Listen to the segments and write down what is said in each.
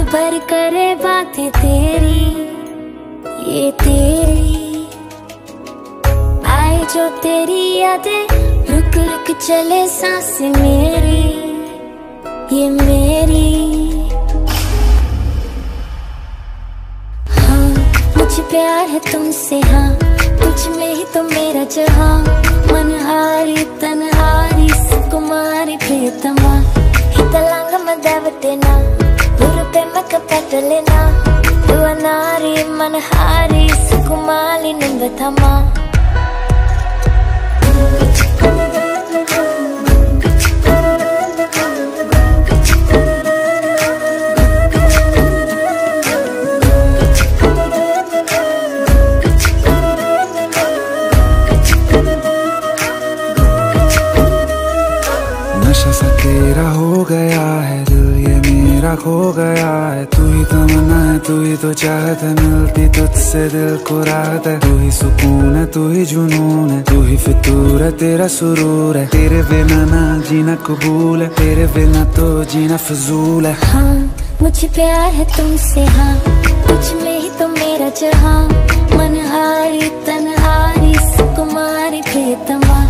भर करे बातें तेरी, ये तेरी। आए जो तेरी यादें, रुक रुक चले सांस मेरी, ये मेरी। हाँ मुझे प्यार है तुमसे हाँ तुझ में ही तो मेरा जहाँ। मनहारी, तनहारी, सुकुमारी, प्रियतमा। हितलांग मदावतेना පෙමක පැටලෙනා. දුවනාරී මනහාරී සුකුමාලි නුඹ තමා. है तू ही तो मना है, तू ही तो चाहत है, मिलती तुझसे दिल को राहत है। तू ही सुकून है, तू ही जुनून है, तू ही फितूर है, तेरा सुरूर है। तेरे बिना ना जीना कबूल है, तेरे बिना तो जीना फजूल है। हाँ मुझे प्यार है तुमसे हाँ। कुछ में ही तो मेरा जहाँ। मन हारी तन हारी सुकुमारी प्रियतमा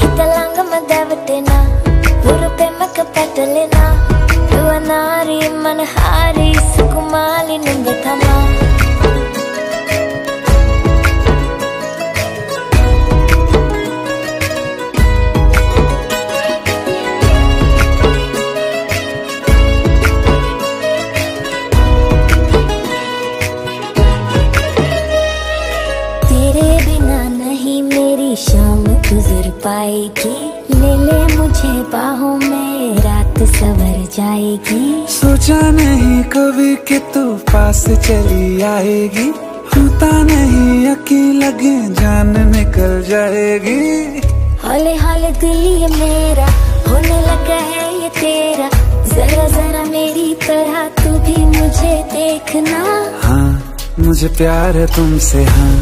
हितलांग मदवटेना गुरु बुरुपे मक पटलेना ಯುವನಾರಿ ಮನಹಾರಿ ಸುಕುಮಾಲಿ ನಿಂಬತಮ್ಮ तेरे जाएगी। सोचा नहीं कभी कि तू पास चली आएगी। होता नहीं यकीन लगे जान निकल जाएगी। हौले हौले दिल ये मेरा होने लगा है ये तेरा। जरा जरा मेरी तरह तू भी मुझे देखना। हाँ मुझे प्यार है तुमसे हाँ।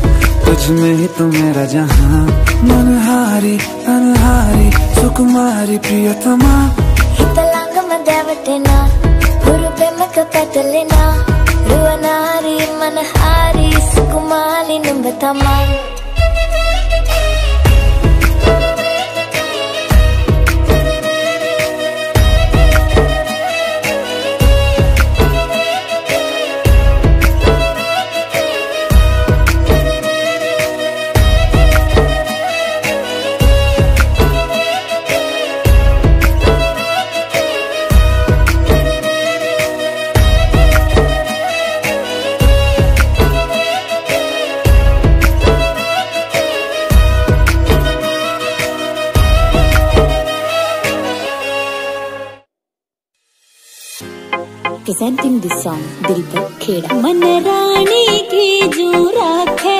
तुझ में ही तो मेरा जहाँ। मनहारी अनहारी सुकुमारी प्रियतमा। දැවටෙන හුරු පෙමක පැටලෙන රුවනාරී මනහාරී සුකුමාලි නුඹ තමයි presenting the song Dilbar Kheda Man Rani ki jo मेरा